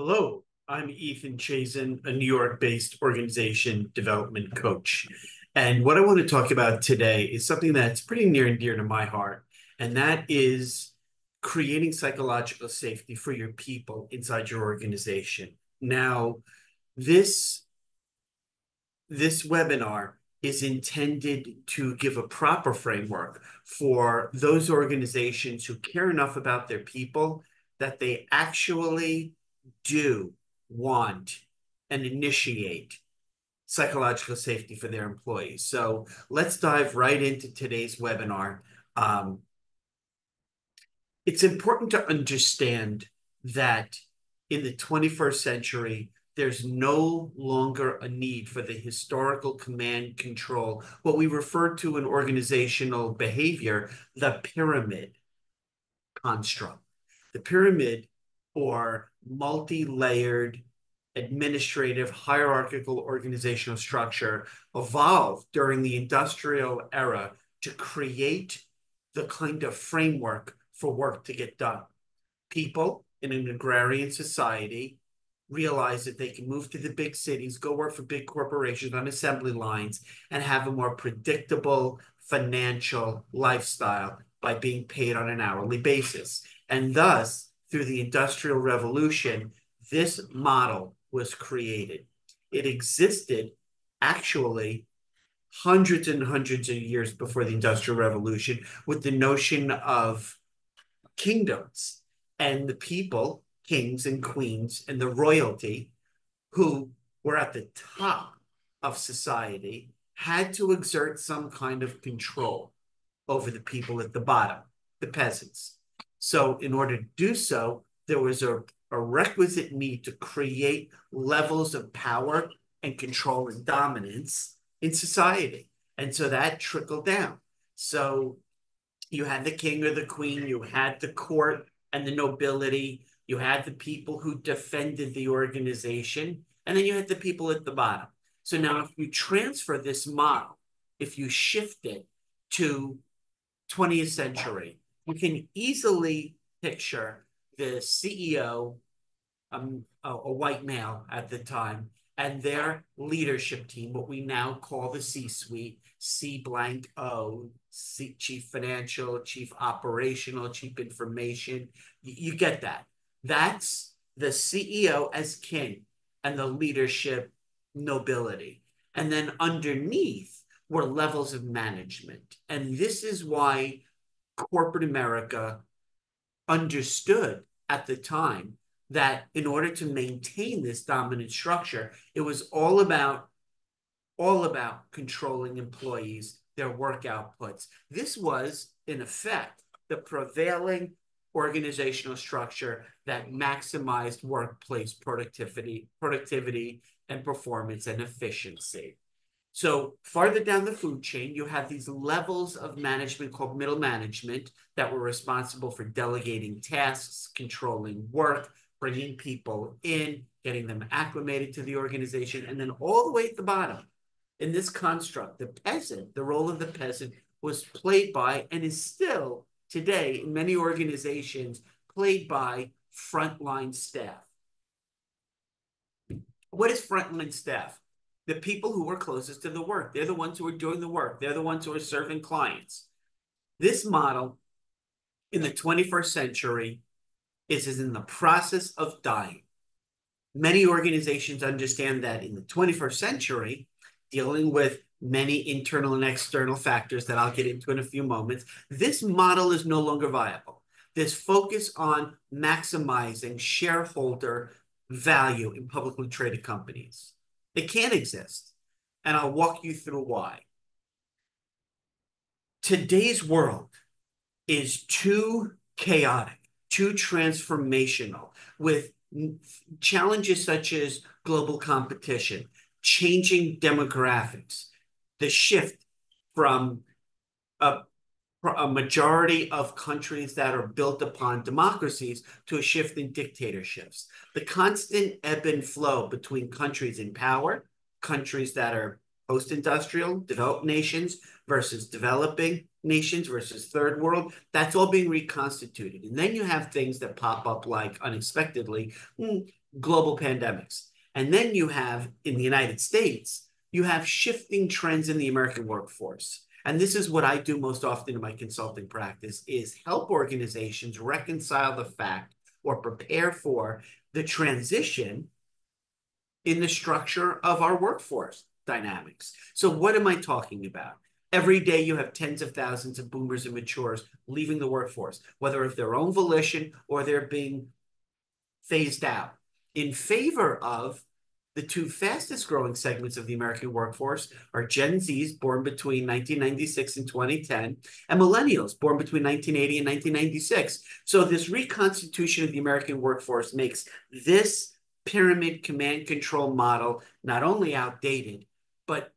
Hello, I'm Ethan Chazin, a New York-based organization development coach. And what I want to talk about today is something that's pretty near and dear to my heart, and that is creating psychological safety for your people inside your organization. Now, this, this webinar is intended to give a proper framework for those organizations who care enough about their people that they actually do want and initiate psychological safety for their employees. So let's dive right into today's webinar. Um, it's important to understand that in the 21st century, there's no longer a need for the historical command control, what we refer to in organizational behavior, the pyramid construct. The pyramid or multi-layered administrative hierarchical organizational structure evolved during the industrial era to create the kind of framework for work to get done. People in an agrarian society realize that they can move to the big cities, go work for big corporations on assembly lines, and have a more predictable financial lifestyle by being paid on an hourly basis. And thus, through the Industrial Revolution, this model was created. It existed actually hundreds and hundreds of years before the Industrial Revolution with the notion of kingdoms and the people, kings and queens, and the royalty who were at the top of society had to exert some kind of control over the people at the bottom, the peasants. So in order to do so, there was a, a requisite need to create levels of power and control and dominance in society. And so that trickled down. So you had the king or the queen, you had the court and the nobility, you had the people who defended the organization, and then you had the people at the bottom. So now if you transfer this model, if you shift it to 20th century, you can easily picture the CEO, um, a, a white male at the time, and their leadership team, what we now call the C-suite, C blank O, C, chief financial, chief operational, chief information. You get that. That's the CEO as king and the leadership nobility. And then underneath were levels of management. And this is why corporate America understood at the time that in order to maintain this dominant structure, it was all about all about controlling employees, their work outputs. This was, in effect, the prevailing organizational structure that maximized workplace productivity, productivity and performance and efficiency. So farther down the food chain, you have these levels of management called middle management that were responsible for delegating tasks, controlling work, bringing people in, getting them acclimated to the organization, and then all the way at the bottom, in this construct, the peasant, the role of the peasant was played by and is still today in many organizations played by frontline staff. What is frontline staff? The people who are closest to the work. They're the ones who are doing the work. They're the ones who are serving clients. This model in the 21st century is, is in the process of dying. Many organizations understand that in the 21st century, dealing with many internal and external factors that I'll get into in a few moments, this model is no longer viable. This focus on maximizing shareholder value in publicly traded companies it can't exist. And I'll walk you through why. Today's world is too chaotic, too transformational, with challenges such as global competition, changing demographics, the shift from a, a, majority of countries that are built upon democracies to a shift in dictatorships, the constant ebb and flow between countries in power, countries that are post-industrial, developed nations versus developing nations versus third world, that's all being reconstituted. And then you have things that pop up like unexpectedly, hmm, global pandemics. And then you have, in the United States, you have shifting trends in the American workforce. And this is what I do most often in my consulting practice is help organizations reconcile the fact or prepare for the transition in the structure of our workforce dynamics. So what am I talking about? Every day you have tens of thousands of boomers and matures leaving the workforce, whether of their own volition or they're being phased out in favor of the two fastest growing segments of the American workforce are Gen Zs born between 1996 and 2010 and millennials born between 1980 and 1996. So this reconstitution of the American workforce makes this pyramid command control model not only outdated, but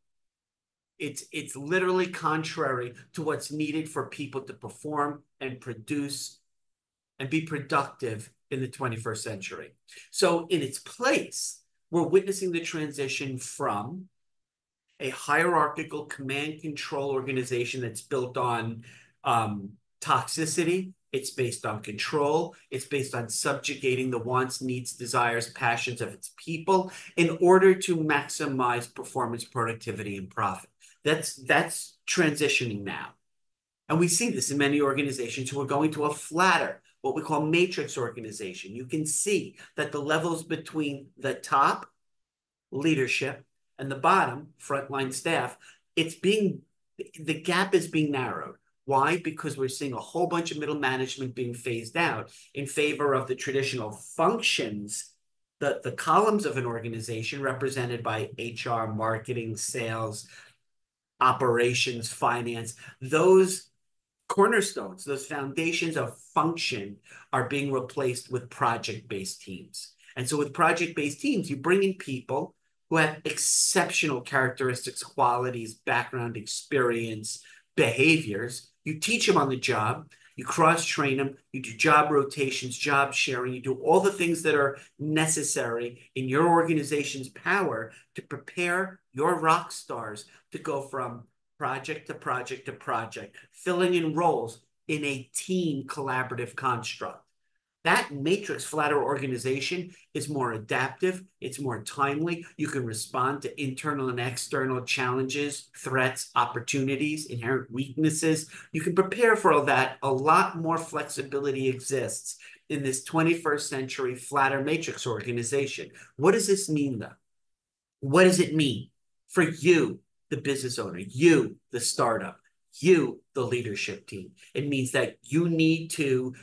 it's it's literally contrary to what's needed for people to perform and produce and be productive in the 21st century. So in its place, we're witnessing the transition from a hierarchical command control organization that's built on um, toxicity. It's based on control. It's based on subjugating the wants, needs, desires, passions of its people in order to maximize performance, productivity, and profit. That's that's transitioning now. And we see this in many organizations who are going to a flatter, what we call matrix organization. You can see that the levels between the top leadership and the bottom frontline staff, it's being the gap is being narrowed. Why? Because we're seeing a whole bunch of middle management being phased out in favor of the traditional functions, the, the columns of an organization represented by HR, marketing, sales, operations, finance, those cornerstones, those foundations of function are being replaced with project-based teams. And so with project-based teams, you bring in people who have exceptional characteristics, qualities, background, experience, behaviors. You teach them on the job. You cross-train them. You do job rotations, job sharing. You do all the things that are necessary in your organization's power to prepare your rock stars to go from project to project to project, filling in roles in a team collaborative construct. That matrix flatter organization is more adaptive, it's more timely. You can respond to internal and external challenges, threats, opportunities, inherent weaknesses. You can prepare for all that. A lot more flexibility exists in this 21st century flatter matrix organization. What does this mean, though? What does it mean for you, the business owner, you, the startup, you, the leadership team? It means that you need to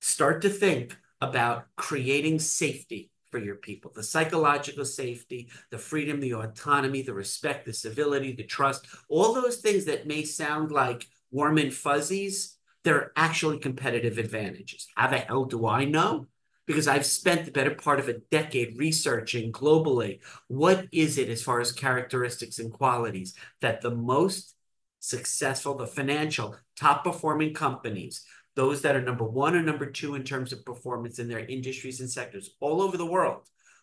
start to think about creating safety for your people the psychological safety, the freedom, the autonomy, the respect, the civility, the trust, all those things that may sound like warm and fuzzies, they're actually competitive advantages. How the hell do I know? Because I've spent the better part of a decade researching globally what is it as far as characteristics and qualities that the most successful, the financial top performing companies, those that are number one or number two in terms of performance in their industries and sectors all over the world,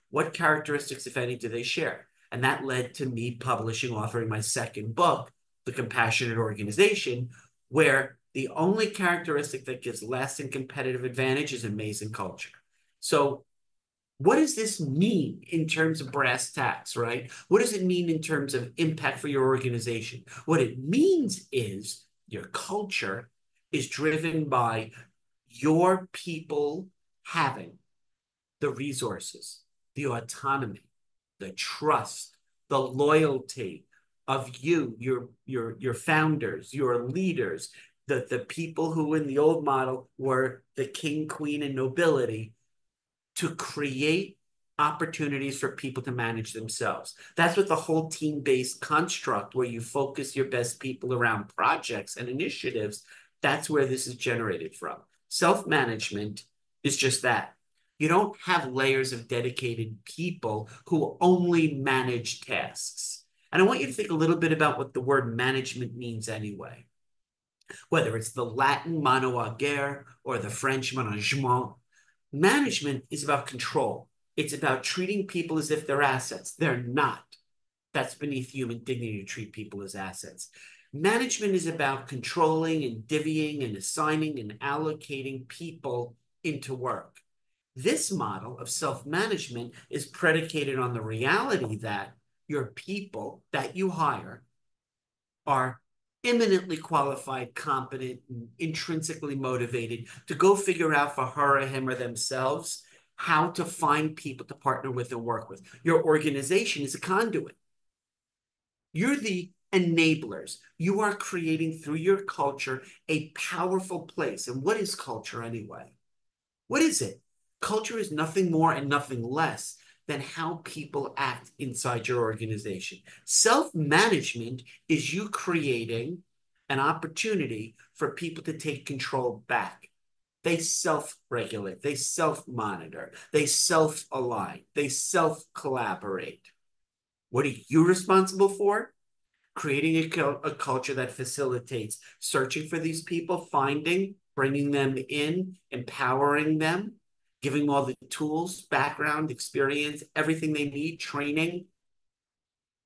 what characteristics, if any, do they share? And that led to me publishing, authoring my second book, The Compassionate Organization, where the only characteristic that gives lasting competitive advantage is amazing culture. So what does this mean in terms of brass tacks, right? What does it mean in terms of impact for your organization? What it means is your culture is driven by your people having the resources, the autonomy, the trust, the loyalty of you, your your your founders, your leaders, the the people who in the old model were the king, queen, and nobility to create opportunities for people to manage themselves. That's what the whole team-based construct where you focus your best people around projects and initiatives, that's where this is generated from. Self-management is just that. You don't have layers of dedicated people who only manage tasks. And I want you to think a little bit about what the word management means anyway. Whether it's the Latin mano agere or the French management, Management is about control. It's about treating people as if they're assets. They're not. That's beneath human dignity to treat people as assets. Management is about controlling and divvying and assigning and allocating people into work. This model of self-management is predicated on the reality that your people that you hire are eminently qualified, competent, intrinsically motivated to go figure out for her or him or themselves how to find people to partner with and work with. Your organization is a conduit. You're the enablers. You are creating through your culture a powerful place. And what is culture anyway? What is it? Culture is nothing more and nothing less than how people act inside your organization. Self management is you creating an opportunity for people to take control back. They self regulate, they self monitor, they self align, they self collaborate. What are you responsible for? Creating a, a culture that facilitates searching for these people, finding, bringing them in, empowering them, giving them all the tools, background, experience, everything they need, training,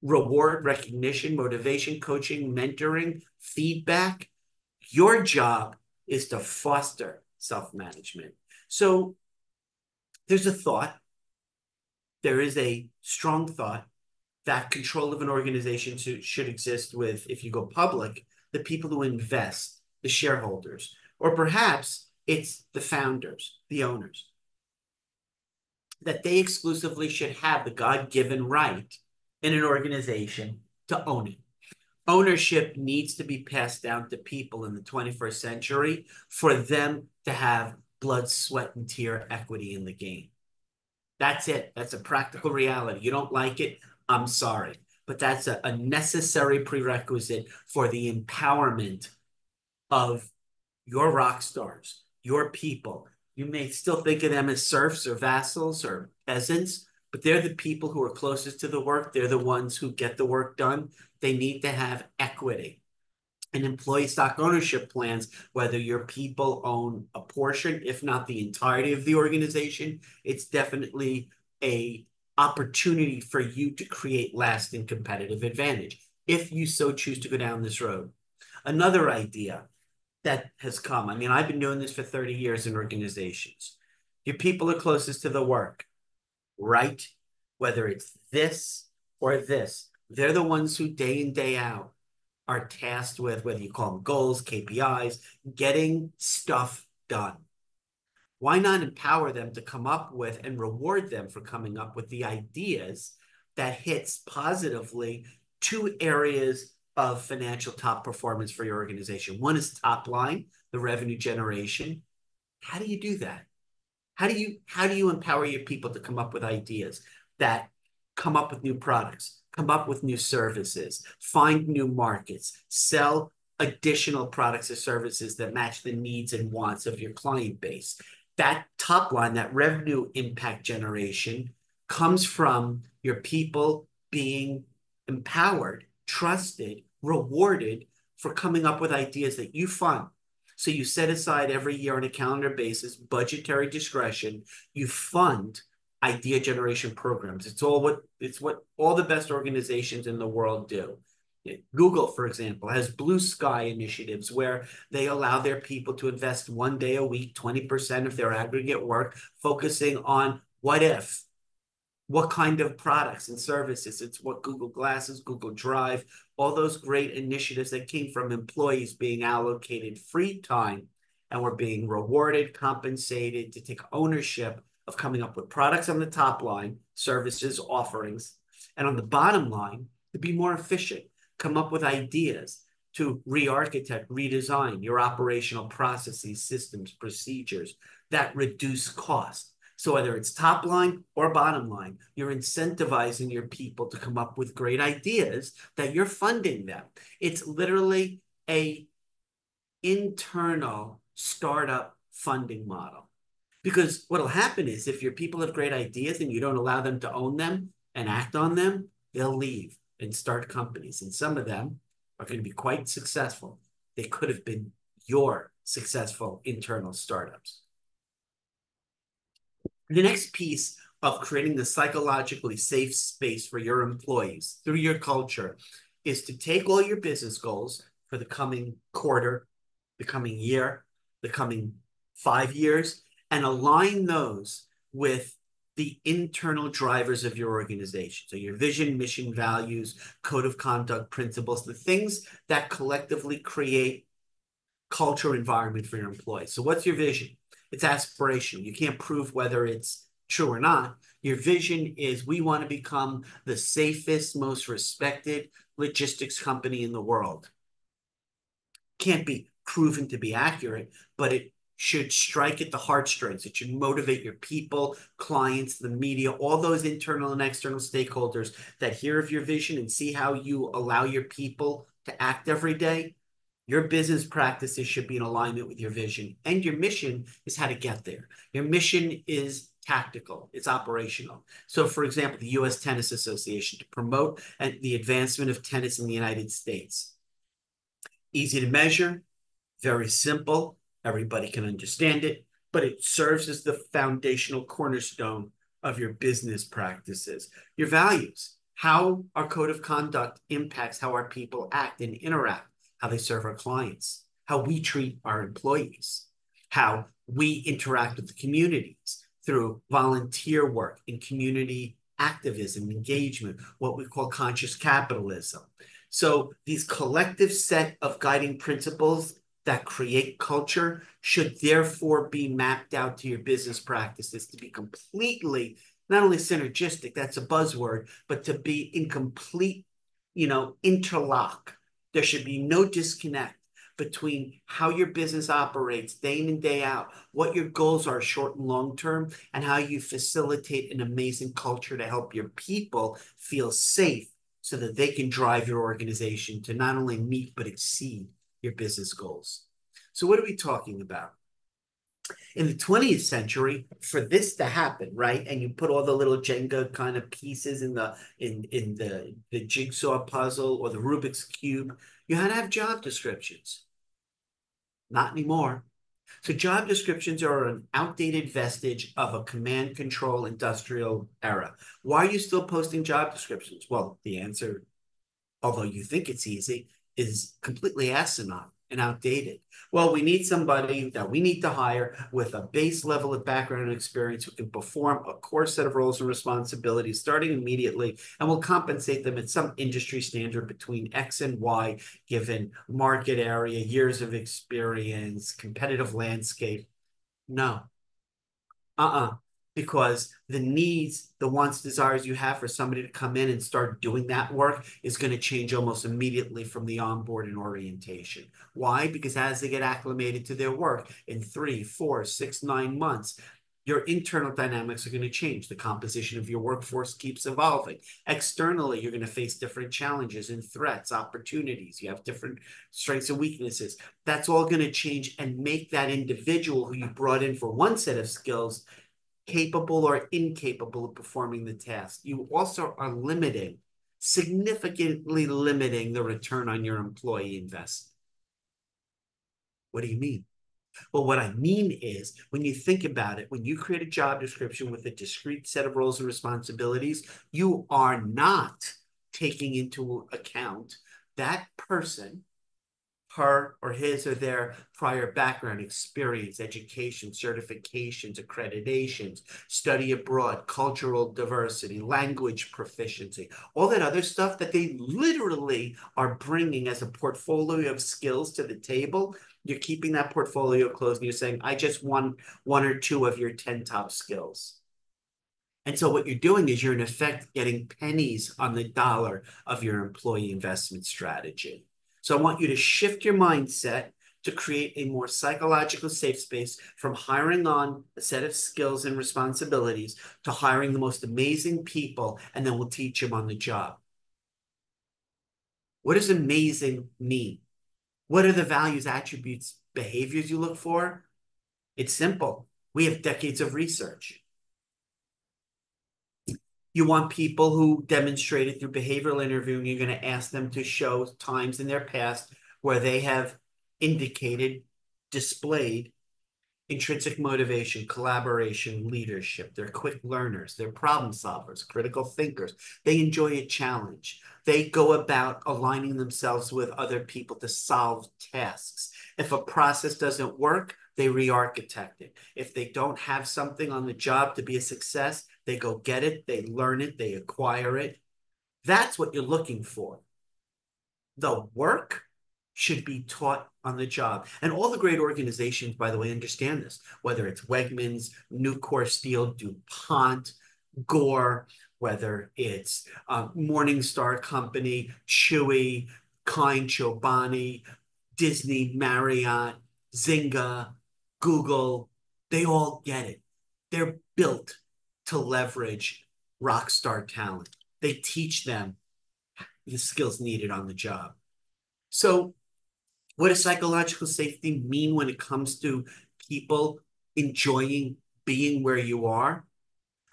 reward, recognition, motivation, coaching, mentoring, feedback. Your job is to foster self management. So there's a thought, there is a strong thought that control of an organization should exist with, if you go public, the people who invest, the shareholders, or perhaps it's the founders, the owners that they exclusively should have the God given right in an organization to own it. Ownership needs to be passed down to people in the 21st century for them to have blood, sweat, and tear equity in the game. That's it. That's a practical reality. You don't like it, I'm sorry. But that's a, a necessary prerequisite for the empowerment of your rock stars, your people, you may still think of them as serfs or vassals or peasants, but they're the people who are closest to the work. They're the ones who get the work done. They need to have equity. And employee stock ownership plans, whether your people own a portion, if not the entirety of the organization, it's definitely a opportunity for you to create lasting competitive advantage if you so choose to go down this road. Another idea that has come. I mean, I've been doing this for 30 years in organizations. Your people are closest to the work, right? Whether it's this or this, they're the ones who day in, day out are tasked with, whether you call them goals, KPIs, getting stuff done. Why not empower them to come up with and reward them for coming up with the ideas that hits positively two areas of financial top performance for your organization. One is top line, the revenue generation. How do you do that? How do you how do you empower your people to come up with ideas that come up with new products, come up with new services, find new markets, sell additional products or services that match the needs and wants of your client base. That top line, that revenue impact generation comes from your people being empowered, trusted, rewarded for coming up with ideas that you fund. So you set aside every year on a calendar basis, budgetary discretion, you fund idea generation programs. It's all what it's what all the best organizations in the world do. Google, for example, has blue sky initiatives where they allow their people to invest one day a week, 20% of their aggregate work, focusing on what if, what kind of products and services. It's what Google Glasses, Google Drive, all those great initiatives that came from employees being allocated free time and were being rewarded, compensated to take ownership of coming up with products on the top line, services, offerings, and on the bottom line, to be more efficient, come up with ideas to re-architect, redesign your operational processes, systems, procedures that reduce cost so whether it's top line or bottom line, you're incentivizing your people to come up with great ideas that you're funding them. It's literally a internal startup funding model. Because what'll happen is if your people have great ideas and you don't allow them to own them and act on them, they'll leave and start companies. And some of them are going to be quite successful. They could have been your successful internal startups. The next piece of creating the psychologically safe space for your employees through your culture is to take all your business goals for the coming quarter, the coming year, the coming five years, and align those with the internal drivers of your organization. So your vision, mission, values, code of conduct, principles, the things that collectively create culture environment for your employees. So what's your vision? It's aspirational. You can't prove whether it's true or not. Your vision is we want to become the safest, most respected logistics company in the world. Can't be proven to be accurate, but it should strike at the heartstrings. It should motivate your people, clients, the media, all those internal and external stakeholders that hear of your vision and see how you allow your people to act every day. Your business practices should be in alignment with your vision. And your mission is how to get there. Your mission is tactical, it's operational. So, for example, the US Tennis Association to promote uh, the advancement of tennis in the United States. Easy to measure, very simple, everybody can understand it, but it serves as the foundational cornerstone of your business practices. Your values, how our code of conduct impacts how our people act and interact, how they serve our clients, how we treat our employees, how we interact with the communities through volunteer work and community activism, engagement, what we call conscious capitalism. So these collective set of guiding principles that create culture should therefore be mapped out to your business practices to be completely not only synergistic, that's a buzzword, but to be in complete, you know, interlock. There should be no disconnect between how your business operates day in and day out, what your goals are short and long term, and how you facilitate an amazing culture to help your people feel safe so that they can drive your organization to not only meet but exceed your business goals. So, what are we talking about? In the 20th century, for this to happen, right, and you put all the little Jenga kind of pieces in the in in the the jigsaw puzzle or the Rubik's cube, you had to have job descriptions. Not anymore. So job descriptions are an outdated vestige of a command control industrial era. Why are you still posting job descriptions? Well, the answer, although you think it's easy, is completely asinine and outdated. Well, we need somebody that we need to hire with a base level of background and experience who can perform a core set of roles and responsibilities starting immediately and we'll compensate them at some industry standard between X and Y, given market area, years of experience, competitive landscape. No. Uh-uh because the needs, the wants, desires you have for somebody to come in and start doing that work is going to change almost immediately from the onboard and orientation. Why? Because as they get acclimated to their work in three, four, six, nine months, your internal dynamics are going to change. The composition of your workforce keeps evolving. Externally, you're going to face different challenges and threats, opportunities. You have different strengths and weaknesses. That's all going to change and make that individual who you brought in for one set of skills capable or incapable of performing the task. You also are limiting, significantly limiting the return on your employee investment. What do you mean? Well, what I mean is when you think about it, when you create a job description with a discrete set of roles and responsibilities, you are not taking into account that person her or his or their prior background, experience, education, certifications, accreditations, study abroad, cultural diversity, language proficiency, all that other stuff that they literally are bringing as a portfolio of skills to the table. You're keeping that portfolio closed and you're saying, I just want one or two of your 10 top skills. And so what you're doing is you're in effect getting pennies on the dollar of your employee investment strategy. So I want you to shift your mindset to create a more psychological safe space from hiring on a set of skills and responsibilities to hiring the most amazing people, and then we'll teach them on the job. What does amazing mean? What are the values, attributes, behaviors you look for? It's simple. We have decades of research. You want people who demonstrated through behavioral interviewing, you're going to ask them to show times in their past where they have indicated, displayed intrinsic motivation, collaboration, leadership. They're quick learners, they're problem solvers, critical thinkers. They enjoy a challenge. They go about aligning themselves with other people to solve tasks. If a process doesn't work, they re-architect it. If they don't have something on the job to be a success, they go get it, they learn it, they acquire it. That's what you're looking for. The work should be taught on the job. And all the great organizations, by the way, understand this, whether it's Wegmans, Nucor Steel, DuPont, Gore, whether it's uh, Morningstar Company, Chewy, Kind Chobani, Disney, Marriott, Zynga, Google, they all get it. They're built to leverage rock star talent. They teach them the skills needed on the job. So, what does psychological safety mean when it comes to people enjoying being where you are?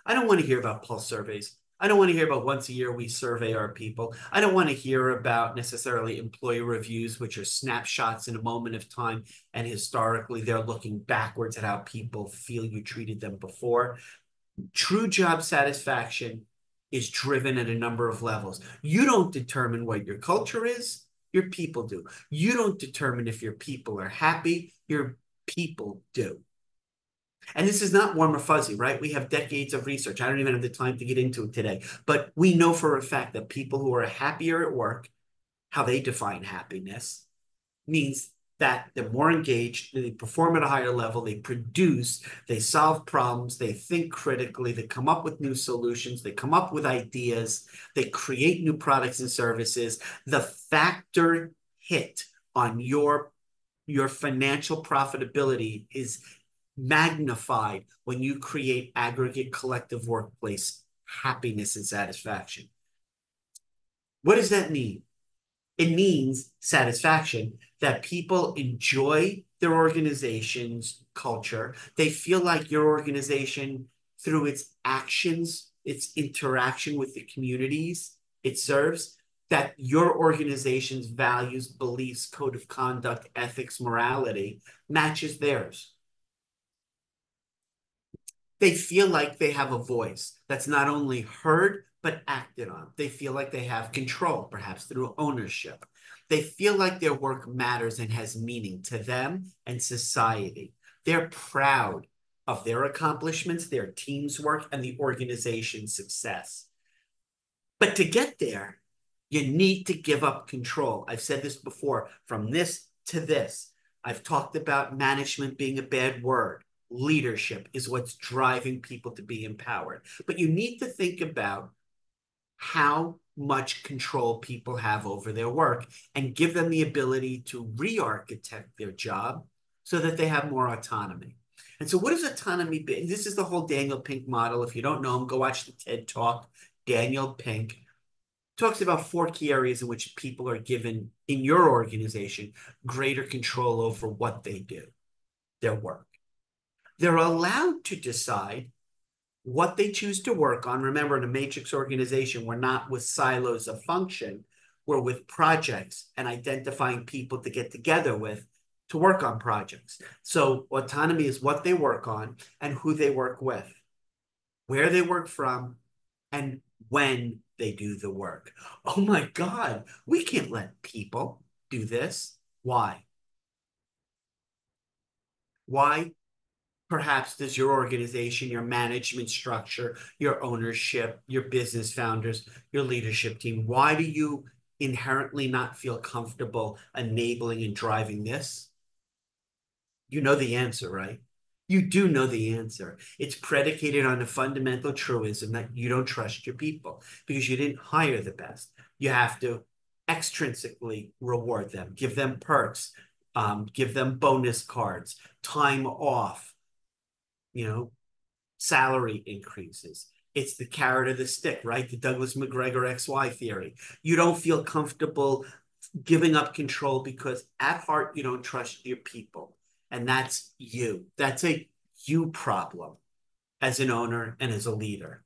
I don't want to hear about pulse surveys. I don't want to hear about once a year we survey our people. I don't want to hear about necessarily employee reviews, which are snapshots in a moment of time. And historically, they're looking backwards at how people feel you treated them before. True job satisfaction is driven at a number of levels. You don't determine what your culture is, your people do. You don't determine if your people are happy, your people do. And this is not warm or fuzzy, right? We have decades of research. I don't even have the time to get into it today. But we know for a fact that people who are happier at work, how they define happiness, means that they're more engaged, they perform at a higher level, they produce, they solve problems, they think critically, they come up with new solutions, they come up with ideas, they create new products and services. The factor hit on your your financial profitability is magnified when you create aggregate collective workplace happiness and satisfaction. What does that mean? It means satisfaction that people enjoy their organization's culture. They feel like your organization, through its actions, its interaction with the communities it serves, that your organization's values, beliefs, code of conduct, ethics, morality matches theirs they feel like they have a voice that's not only heard, but acted on. They feel like they have control, perhaps through ownership. They feel like their work matters and has meaning to them and society. They're proud of their accomplishments, their team's work, and the organization's success. But to get there, you need to give up control. I've said this before from this to this. I've talked about management being a bad word leadership is what's driving people to be empowered. But you need to think about how much control people have over their work and give them the ability to re architect their job so that they have more autonomy. And so, what does autonomy be? This is the whole Daniel Pink model. If you don't know him, go watch the TED Talk. Daniel Pink talks about four key areas in which people are given in your organization greater control over what they do, their work. They're allowed to decide what they choose to work on. Remember, in a matrix organization, we're not with silos of function, we're with projects and identifying people to get together with to work on projects. So, autonomy is what they work on and who they work with, where they work from, and when they do the work. Oh my God, we can't let people do this. Why? Why? Perhaps does your organization, your management structure, your ownership, your business founders, your leadership team, why do you inherently not feel comfortable enabling and driving this? You know the answer, right? You do know the answer. It's predicated on a fundamental truism that you don't trust your people because you didn't hire the best. You have to extrinsically reward them, give them perks, um, give them bonus cards, time off, you know, salary increases. It's the carrot or the stick, right? The Douglas McGregor XY theory. You don't feel comfortable giving up control because at heart, you don't trust your people. And that's you. That's a you problem as an owner and as a leader.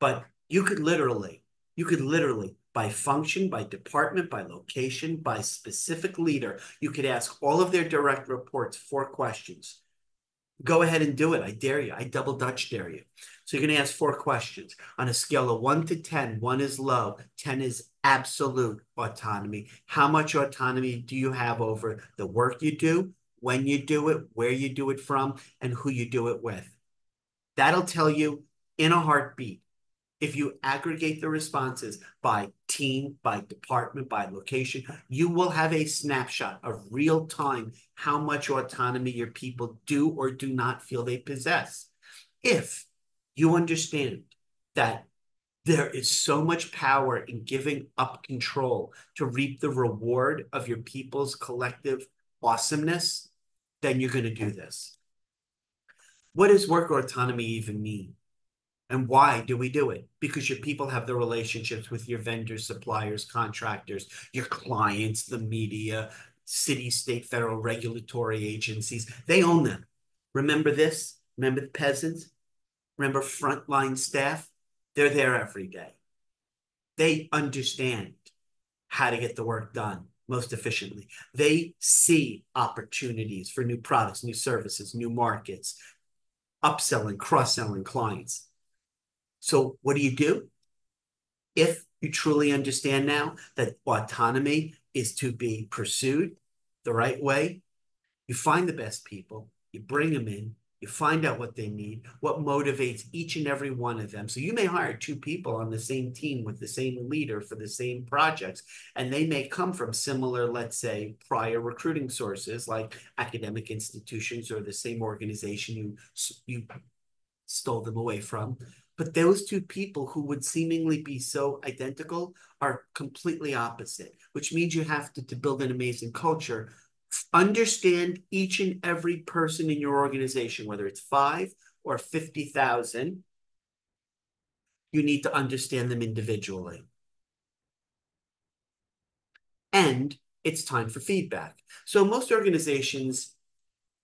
But you could literally, you could literally, by function, by department, by location, by specific leader, you could ask all of their direct reports four questions Go ahead and do it. I dare you. I double Dutch dare you. So you're going to ask four questions on a scale of one to 10. One is low, 10 is absolute autonomy. How much autonomy do you have over the work you do, when you do it, where you do it from, and who you do it with. That'll tell you in a heartbeat if you aggregate the responses by team, by department, by location, you will have a snapshot of real time how much autonomy your people do or do not feel they possess. If you understand that there is so much power in giving up control to reap the reward of your people's collective awesomeness, then you're going to do this. What does work autonomy even mean? And why do we do it? Because your people have the relationships with your vendors, suppliers, contractors, your clients, the media, city, state, federal regulatory agencies. They own them. Remember this? Remember the peasants? Remember frontline staff? They're there every day. They understand how to get the work done most efficiently. They see opportunities for new products, new services, new markets, upselling, cross-selling clients. So what do you do? If you truly understand now that autonomy is to be pursued the right way, you find the best people, you bring them in, you find out what they need, what motivates each and every one of them. So you may hire two people on the same team with the same leader for the same projects, and they may come from similar, let's say, prior recruiting sources like academic institutions or the same organization you you stole them away from. But those two people who would seemingly be so identical are completely opposite, which means you have to, to build an amazing culture. Understand each and every person in your organization, whether it's five or 50,000, you need to understand them individually. And it's time for feedback. So most organizations,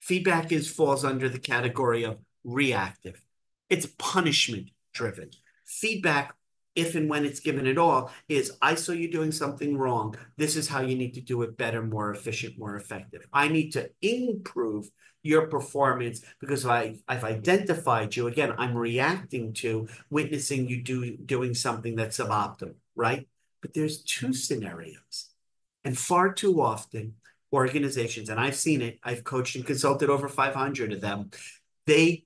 feedback is falls under the category of reactive. It's punishment driven. Feedback, if and when it's given at all, is I saw you doing something wrong. This is how you need to do it better, more efficient, more effective. I need to improve your performance because I, I've identified you. Again, I'm reacting to witnessing you do, doing something that's suboptimal, right? But there's two scenarios. And far too often, organizations, and I've seen it, I've coached and consulted over 500 of them, they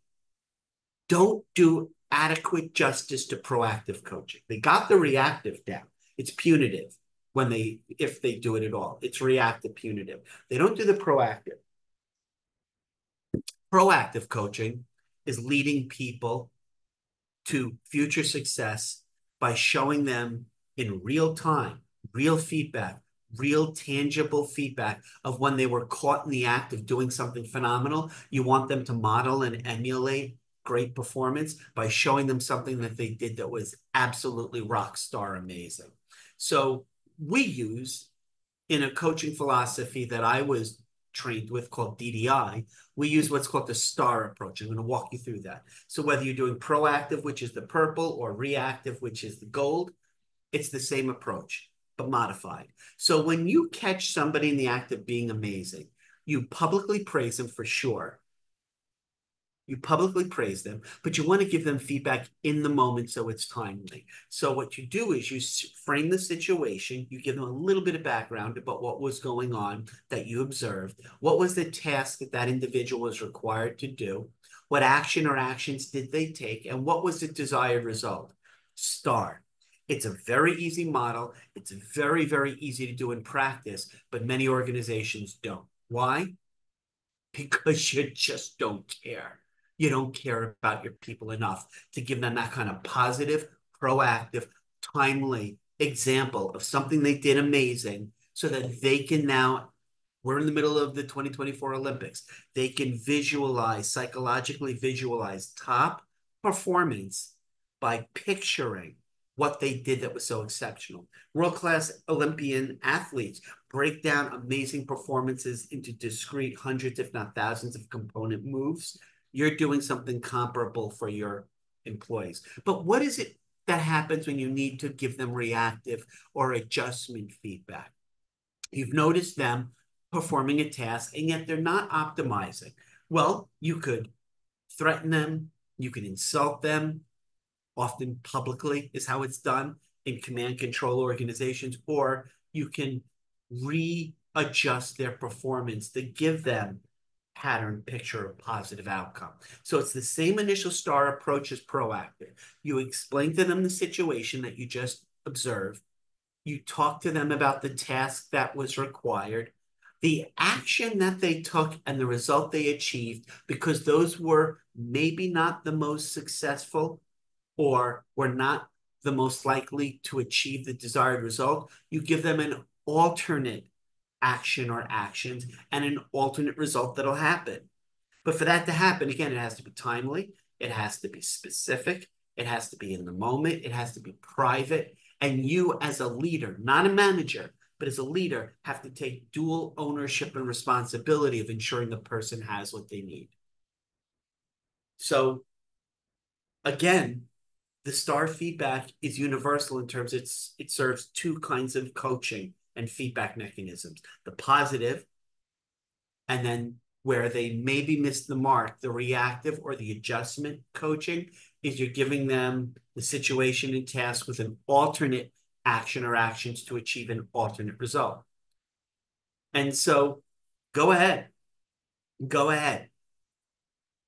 don't do adequate justice to proactive coaching. They got the reactive down. It's punitive when they, if they do it at all. It's reactive punitive. They don't do the proactive. Proactive coaching is leading people to future success by showing them in real time, real feedback, real tangible feedback of when they were caught in the act of doing something phenomenal. You want them to model and emulate great performance by showing them something that they did that was absolutely rock star amazing. So we use in a coaching philosophy that I was trained with called DDI, we use what's called the STAR approach. I'm going to walk you through that. So whether you're doing proactive, which is the purple, or reactive, which is the gold, it's the same approach, but modified. So when you catch somebody in the act of being amazing, you publicly praise them for sure. You publicly praise them, but you want to give them feedback in the moment so it's timely. So what you do is you frame the situation, you give them a little bit of background about what was going on that you observed, what was the task that that individual was required to do, what action or actions did they take, and what was the desired result. Star. It's a very easy model. It's very, very easy to do in practice, but many organizations don't. Why? Because you just don't care you don't care about your people enough to give them that kind of positive, proactive, timely example of something they did amazing so that they can now we're in the middle of the 2024 Olympics. They can visualize, psychologically visualize top performance by picturing what they did that was so exceptional. World class Olympian athletes break down amazing performances into discrete hundreds, if not thousands, of component moves you're doing something comparable for your employees. But what is it that happens when you need to give them reactive or adjustment feedback? You've noticed them performing a task and yet they're not optimizing. Well, you could threaten them, you can insult them, often publicly is how it's done in command control organizations, or you can readjust their performance to give them pattern picture of positive outcome. So it's the same initial star approach as proactive. You explain to them the situation that you just observed. You talk to them about the task that was required, the action that they took and the result they achieved, because those were maybe not the most successful or were not the most likely to achieve the desired result. You give them an alternate action or actions and an alternate result that'll happen. But for that to happen, again, it has to be timely, it has to be specific, it has to be in the moment, it has to be private. And you, as a leader, not a manager, but as a leader, have to take dual ownership and responsibility of ensuring the person has what they need. So, again, the star feedback is universal in terms it's it serves two kinds of coaching and feedback mechanisms. The positive and then where they maybe missed the mark the reactive or the adjustment coaching is you're giving them the situation and task with an alternate action or actions to achieve an alternate result. And so go ahead. Go ahead.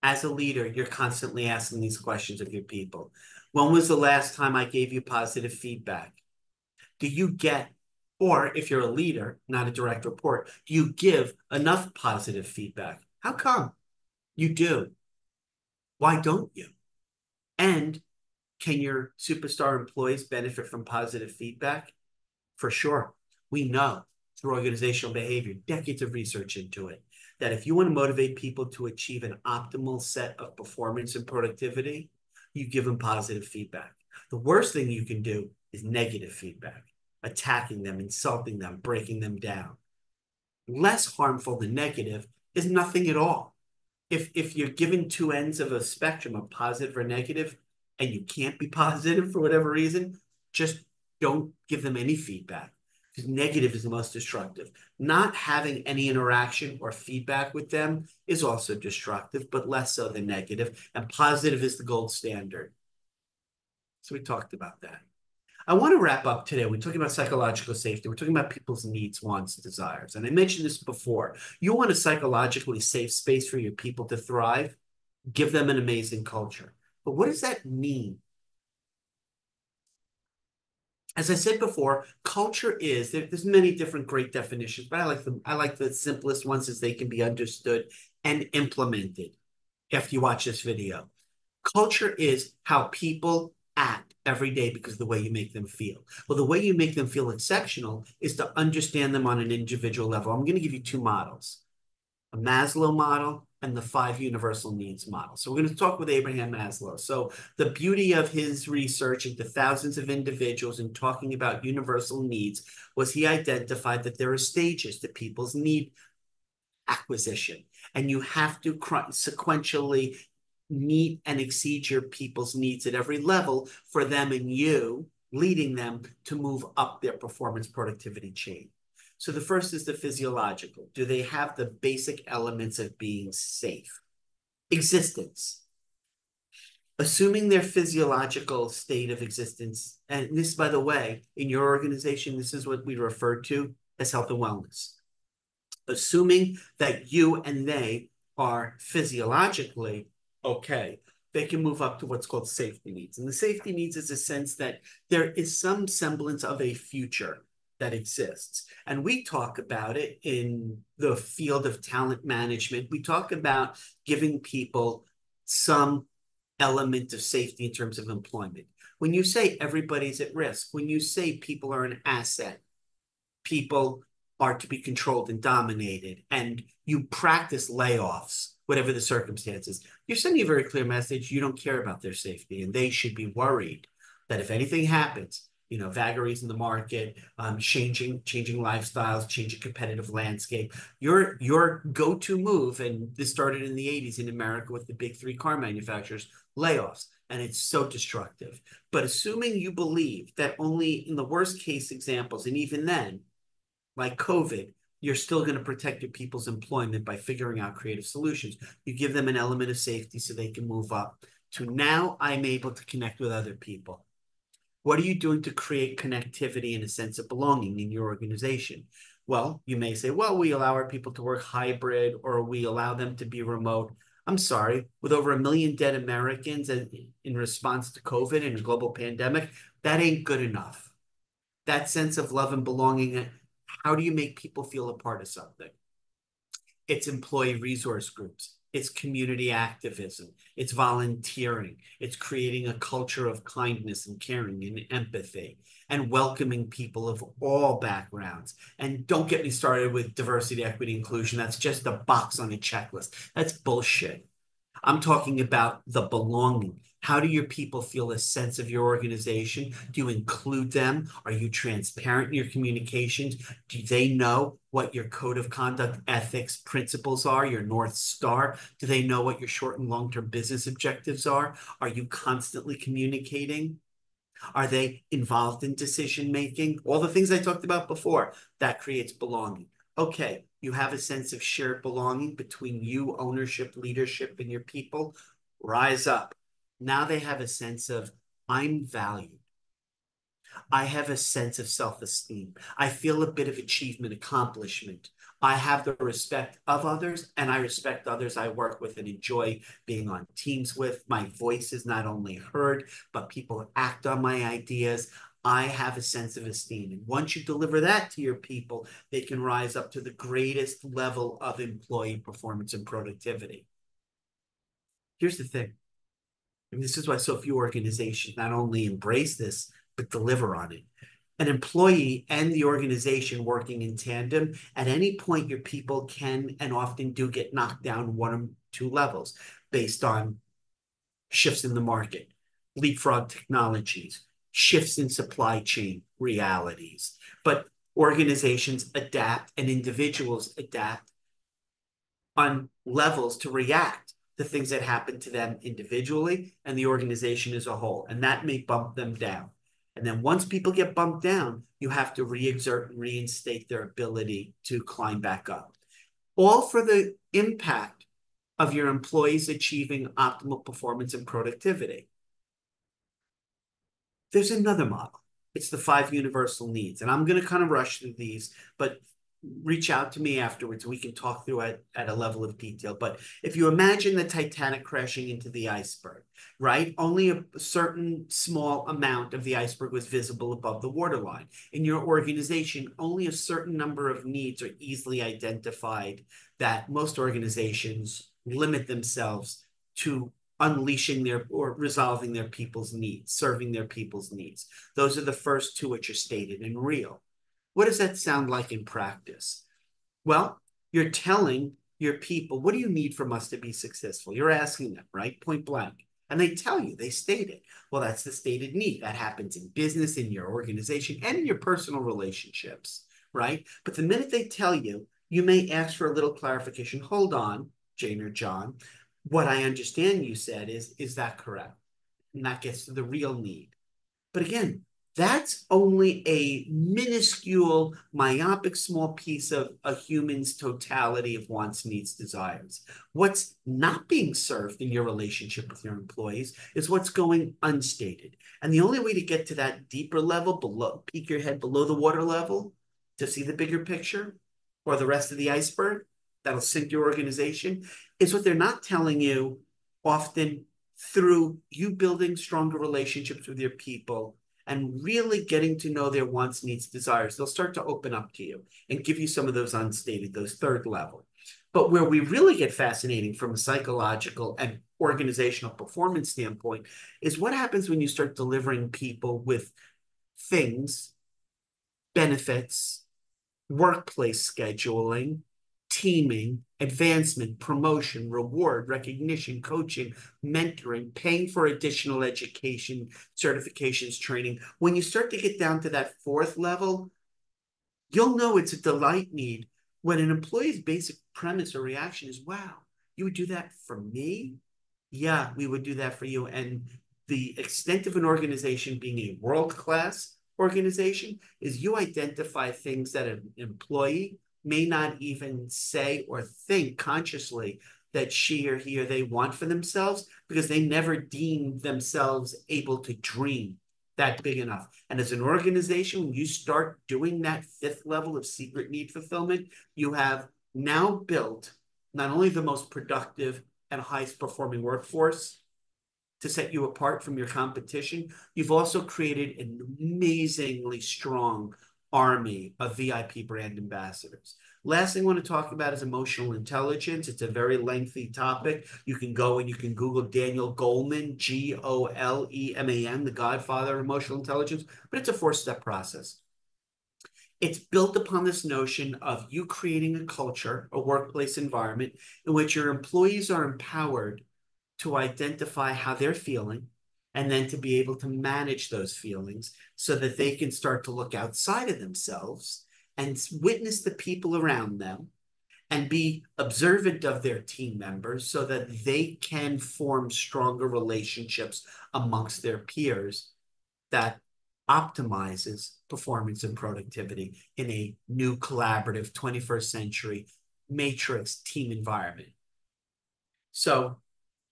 As a leader you're constantly asking these questions of your people. When was the last time i gave you positive feedback? Do you get or if you're a leader, not a direct report, do you give enough positive feedback? How come? You do. Why don't you? And can your superstar employees benefit from positive feedback? For sure. We know through organizational behavior, decades of research into it, that if you want to motivate people to achieve an optimal set of performance and productivity, you give them positive feedback. The worst thing you can do is negative feedback attacking them, insulting them, breaking them down. Less harmful than negative is nothing at all. If, if you're given two ends of a spectrum of positive or negative, and you can't be positive for whatever reason, just don't give them any feedback because negative is the most destructive. Not having any interaction or feedback with them is also destructive, but less so than negative. And positive is the gold standard. So we talked about that. I want to wrap up today. We're talking about psychological safety. We're talking about people's needs, wants, desires. And I mentioned this before. You want a psychologically safe space for your people to thrive, give them an amazing culture. But what does that mean? As I said before, culture is there, there's many different great definitions, but I like the I like the simplest ones as they can be understood and implemented after you watch this video. Culture is how people act every day because of the way you make them feel. Well, the way you make them feel exceptional is to understand them on an individual level. I'm going to give you two models a Maslow model and the five universal needs model. So we're going to talk with Abraham Maslow. So the beauty of his research into thousands of individuals and talking about universal needs was he identified that there are stages to people's need acquisition and you have to sequentially meet and exceed your people's needs at every level for them and you leading them to move up their performance productivity chain. So the first is the physiological. Do they have the basic elements of being safe? Existence. Assuming their physiological state of existence, and this, by the way, in your organization, this is what we refer to as health and wellness. Assuming that you and they are physiologically okay, they can move up to what's called safety needs. And the safety needs is a sense that there is some semblance of a future that exists. And we talk about it in the field of talent management. We talk about giving people some element of safety in terms of employment. When you say everybody's at risk, when you say people are an asset, people are to be controlled and dominated, and you practice layoffs whatever the circumstances. You're sending a very clear message. You don't care about their safety, and they should be worried that if anything happens, you know, vagaries in the market, um, changing changing lifestyles, changing competitive landscape. Your your go-to move, and this started in the 80s in America with the big three car manufacturers, layoffs, and it's so destructive. But assuming you believe that only in the worst case examples, and even then, like COVID, you're still going to protect your people's employment by figuring out creative solutions. You give them an element of safety so they can move up to now I'm able to connect with other people. What are you doing to create connectivity and a sense of belonging in your organization? Well, you may say, well, we allow our people to work hybrid or we allow them to be remote. I'm sorry, with over a million dead Americans and in response to COVID and a global pandemic, that ain't good enough. That sense of love and belonging, how do you make people feel a part of something? It's employee resource groups it's community activism, it's volunteering, it's creating a culture of kindness and caring and empathy, and welcoming people of all backgrounds. And don't get me started with diversity, equity, inclusion. That's just a box on a checklist. That's bullshit. I'm talking about the belonging. How do your people feel a sense of your organization? Do you include them? Are you transparent in your communications? Do they know what your code of conduct ethics principles are, your North Star? Do they know what your short and long term business objectives are? Are you constantly communicating? Are they involved in decision making? All the things I talked about before that creates belonging. Okay, you have a sense of shared belonging between you, ownership, leadership, and your people. Rise up now they have a sense of, I'm valued. I have a sense of self esteem. I feel a bit of achievement, accomplishment. I have the respect of others and I respect others I work with and enjoy being on teams with. My voice is not only heard, but people act on my ideas. I have a sense of esteem. And once you deliver that to your people, they can rise up to the greatest level of employee performance and productivity. Here's the thing and this is why so few organizations not only embrace this, but deliver on it. An employee and the organization working in tandem, at any point, your people can and often do get knocked down one or two levels based on shifts in the market, leapfrog technologies, shifts in supply chain realities. But organizations adapt and individuals adapt on levels to react to things that happen to them individually and the organization as a whole. And that may bump them down. And then once people get bumped down, you have to re-exert and reinstate their ability to climb back up. All for the impact of your employees achieving optimal performance and productivity. There's another model. It's the five universal needs. And I'm going to kind of rush through these, but reach out to me afterwards. We can talk through it at a level of detail. But if you imagine the Titanic crashing into the iceberg, right? Only a certain small amount of the iceberg was visible above the waterline. In your organization, only a certain number of needs are easily identified that most organizations limit themselves to unleashing their or resolving their people's needs, serving their people's needs. Those are the first two which are stated and real. What does that sound like in practice? Well, you're telling your people, what do you need from us to be successful? You're asking them, right? Point blank. And they tell you, they state it. Well, that's the stated need. That happens in business, in your organization, and in your personal relationships, right? But the minute they tell you, you may ask for a little clarification. Hold on, Jane or John. What I understand you said is, is that correct? And that gets to the real need. But again, that's only a minuscule, myopic, small piece of a human's totality of wants, needs, desires. What's not being served in your relationship with your employees is what's going unstated. And the only way to get to that deeper level, below, peek your head below the water level to see the bigger picture or the rest of the iceberg that'll sink your organization, is what they're not telling you often through you building stronger relationships with your people and really getting to know their wants, needs, desires, they'll start to open up to you and give you some of those unstated, those third level. But where we really get fascinating from a psychological and organizational performance standpoint is what happens when you start delivering people with things, benefits, workplace scheduling, teaming, advancement, promotion, reward, recognition, coaching, mentoring, paying for additional education, certifications, training. When you start to get down to that fourth level, you'll know it's a delight need when an employee's basic premise or reaction is, wow, you would do that for me? Yeah, we would do that for you. And the extent of an organization being a world class organization is you identify things that an employee may not even say or think consciously that she or he or they want for themselves because they never deemed themselves able to dream that big enough. And as an organization, when you start doing that fifth level of secret need fulfillment, you have now built not only the most productive and highest performing workforce to set you apart from your competition, you've also created an amazingly strong army of VIP brand ambassadors. Last thing I want to talk about is emotional intelligence. It's a very lengthy topic. You can go and you can Google Daniel Goleman, G O L E M A N, the godfather of emotional intelligence, but it's a four step process. It's built upon this notion of you creating a culture, a workplace environment in which your employees are empowered to identify how they're feeling and then to be able to manage those feelings so that they can start to look outside of themselves and witness the people around them and be observant of their team members so that they can form stronger relationships amongst their peers that optimizes performance and productivity in a new collaborative 21st century matrix team environment. So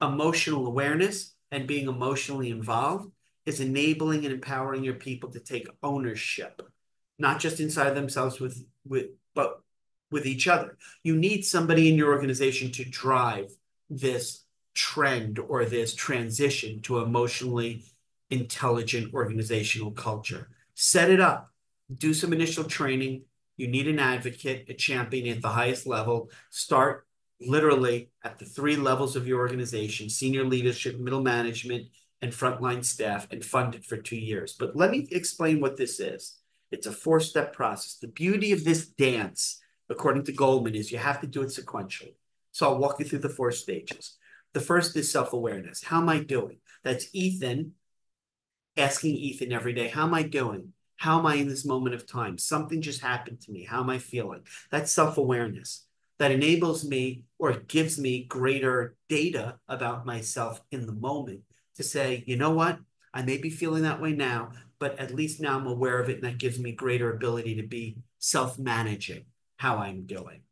emotional awareness and being emotionally involved is enabling and empowering your people to take ownership, not just inside themselves with with but with each other. You need somebody in your organization to drive this trend or this transition to emotionally intelligent organizational culture. Set it up, do some initial training. You need an advocate, a champion at the highest level. Start literally at the three levels of your organization senior leadership, middle management, and frontline staff, and funded for two years. But let me explain what this is. It's a four step process. The beauty of this dance, according to Goleman, is you have to do it sequentially. So I'll walk you through the four stages. The first is self awareness. How am I doing? That's Ethan asking Ethan every day, How am I doing? How am I in this moment of time? Something just happened to me. How am I feeling? That's self awareness that enables me or gives me greater data about myself in the moment to say, you know what? I may be feeling that way now, but at least now I'm aware of it. And that gives me greater ability to be self managing how I'm doing.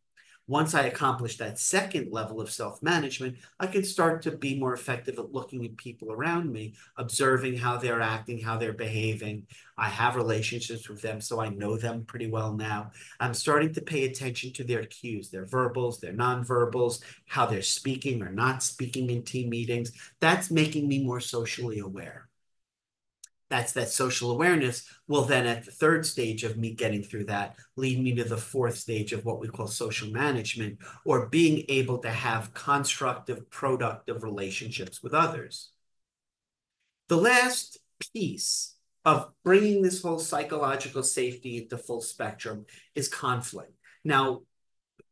Once I accomplish that second level of self management, I can start to be more effective at looking at people around me, observing how they're acting, how they're behaving. I have relationships with them, so I know them pretty well now. I'm starting to pay attention to their cues, their verbals, their nonverbals, how they're speaking or not speaking in team meetings. That's making me more socially aware that's that social awareness will then at the third stage of me getting through that lead me to the fourth stage of what we call social management or being able to have constructive productive relationships with others. The last piece of bringing this whole psychological safety into full spectrum is conflict. Now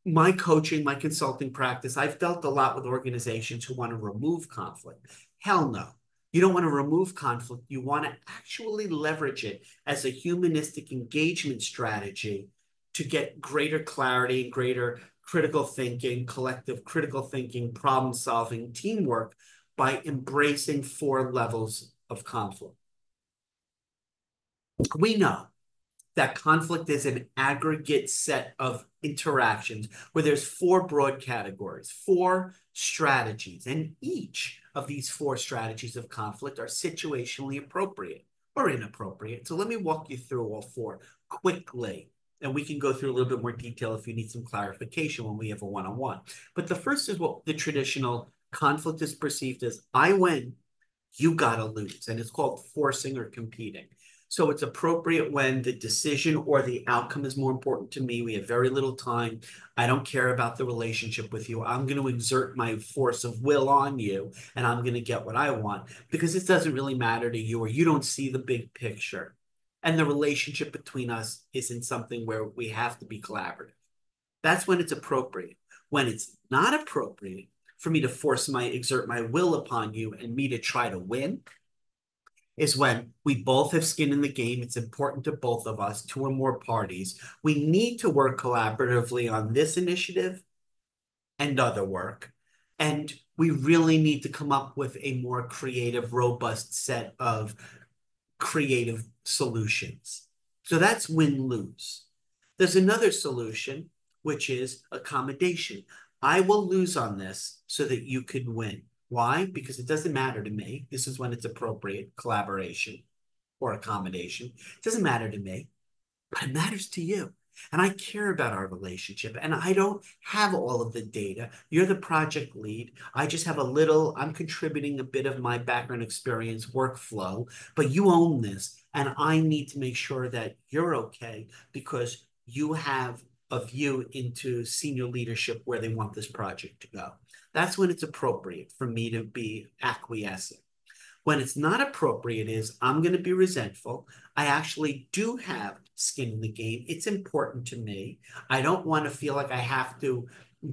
my coaching my consulting practice i've dealt a lot with organizations who want to remove conflict. Hell no you don't want to remove conflict. You want to actually leverage it as a humanistic engagement strategy to get greater clarity, and greater critical thinking, collective critical thinking, problem solving, teamwork by embracing four levels of conflict. We know that conflict is an aggregate set of interactions where there's four broad categories, four strategies, and each of these four strategies of conflict are situationally appropriate or inappropriate. So let me walk you through all four quickly. And we can go through a little bit more detail if you need some clarification when we have a one-on-one. -on -one. But the first is what the traditional conflict is perceived as I win, you gotta lose. And it's called forcing or competing. So it's appropriate when the decision or the outcome is more important to me. We have very little time. I don't care about the relationship with you. I'm going to exert my force of will on you and I'm going to get what I want because it doesn't really matter to you or you don't see the big picture. And the relationship between us isn't something where we have to be collaborative. That's when it's appropriate. When it's not appropriate for me to force my exert my will upon you and me to try to win, is when we both have skin in the game. It's important to both of us, two or more parties. We need to work collaboratively on this initiative and other work. And we really need to come up with a more creative, robust set of creative solutions. So that's win lose. There's another solution, which is accommodation. I will lose on this so that you can win. Why? Because it doesn't matter to me. This is when it's appropriate collaboration. or accommodation. It doesn't matter to me, but it matters to you. And I care about our relationship. And I don't have all of the data. You're the project lead. I just have a little, I'm contributing a bit of my background experience workflow, but you own this. And I need to make sure that you're okay because you have a view into senior leadership where they want this project to go. That's when it's appropriate for me to be acquiescent. When it's not appropriate is I'm going to be resentful. I actually do have skin in the game. It's important to me. I don't want to feel like I have to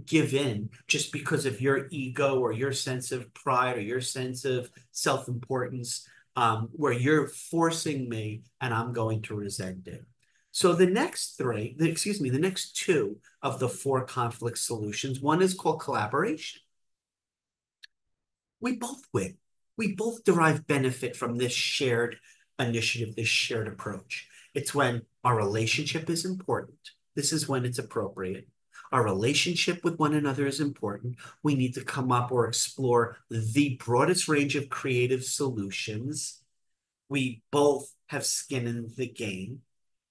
give in just because of your ego or your sense of pride or your sense of self-importance um, where you're forcing me and I'm going to resent it. So the next three, excuse me, the next two of the four conflict solutions, one is called collaboration. We both win. We both derive benefit from this shared initiative, this shared approach. It's when our relationship is important. This is when it's appropriate. Our relationship with one another is important. We need to come up or explore the broadest range of creative solutions. We both have skin in the game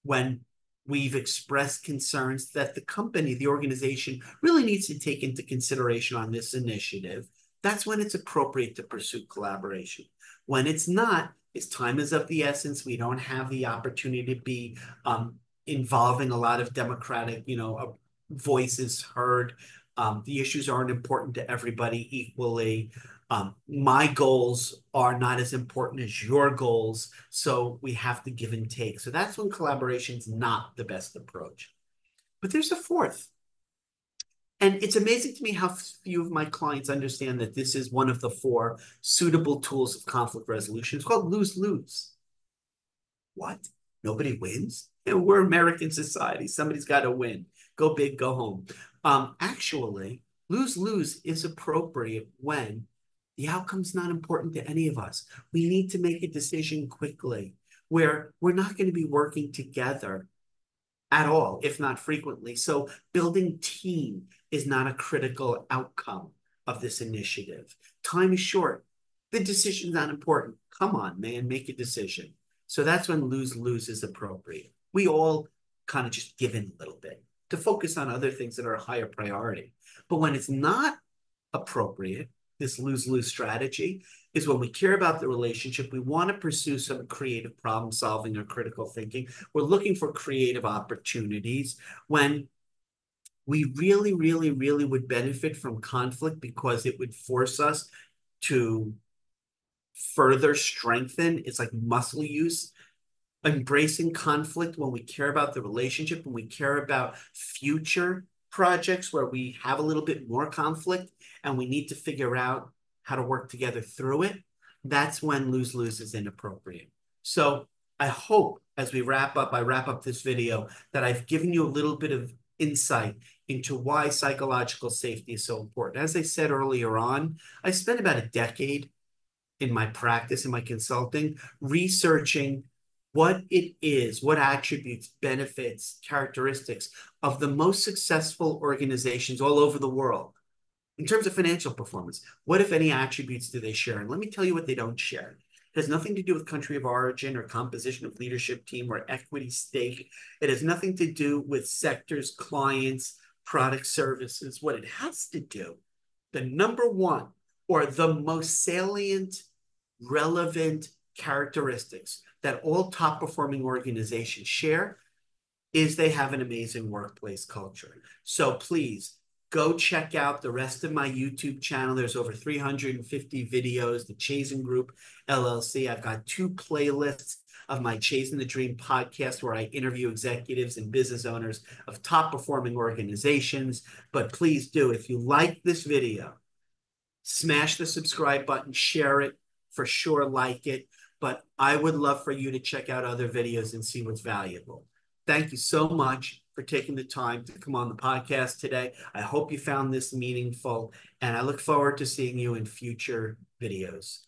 when we've expressed concerns that the company, the organization, really needs to take into consideration on this initiative, that's when it's appropriate to pursue collaboration. When it's not, its time is of the essence. We don't have the opportunity to be um, involving a lot of democratic, you know, uh, voices heard. Um, the issues aren't important to everybody equally. Um, my goals are not as important as your goals, so we have to give and take. So that's when collaboration is not the best approach. But there's a fourth. And it's amazing to me how few of my clients understand that this is one of the four suitable tools of conflict resolution. It's called lose-lose. What? Nobody wins? we're American society. Somebody's got to win. Go big, go home. Um, actually, lose-lose is appropriate when the outcome's not important to any of us. We need to make a decision quickly where we're not going to be working together at all, if not frequently. So building team is not a critical outcome of this initiative. Time is short. The decision's not important. Come on, man, make a decision. So that's when lose-lose is appropriate. We all kind of just give in a little bit to focus on other things that are a higher priority. But when it's not appropriate, this lose-lose strategy is when we care about the relationship, we want to pursue some creative problem solving or critical thinking. We're looking for creative opportunities when we really, really, really would benefit from conflict because it would force us to further strengthen. It's like muscle use. Embracing conflict when we care about the relationship, when we care about future projects where we have a little bit more conflict and we need to figure out how to work together through it, that's when lose-lose is inappropriate. So I hope as we wrap up, I wrap up this video, that I've given you a little bit of insight into why psychological safety is so important. As I said earlier on, I spent about a decade in my practice, in my consulting, researching what it is, what attributes, benefits, characteristics of the most successful organizations all over the world. In terms of financial performance, what, if any, attributes do they share? And let me tell you what they don't share. It has nothing to do with country of origin or composition of leadership team or equity stake. It has nothing to do with sectors, clients, product services. What it has to do, the number one or the most salient, relevant characteristics that all top performing organizations share is they have an amazing workplace culture. So please go check out the rest of my YouTube channel. There's over 350 videos, the Chazin Group LLC. I've got two playlists of my Chasing the Dream podcast where I interview executives and business owners of top performing organizations. But please do, if you like this video, smash the subscribe button, share it, for sure like it. But I would love for you to check out other videos and see what's valuable. Thank you so much for taking the time to come on the podcast today. I hope you found this meaningful, and I look forward to seeing you in future videos.